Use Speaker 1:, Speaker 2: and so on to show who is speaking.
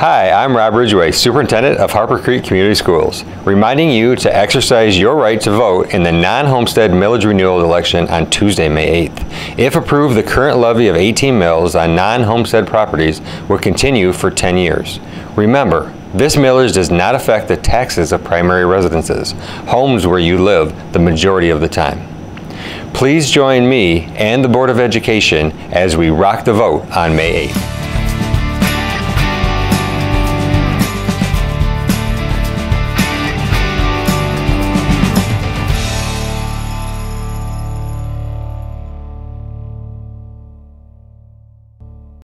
Speaker 1: Hi, I'm Rob Ridgway, Superintendent of Harper Creek Community Schools, reminding you to exercise your right to vote in the non-homestead millage renewal election on Tuesday, May 8th. If approved, the current levy of 18 mills on non-homestead properties will continue for 10 years. Remember, this millage does not affect the taxes of primary residences, homes where you live the majority of the time. Please join me and the Board of Education as we rock the vote on May 8th.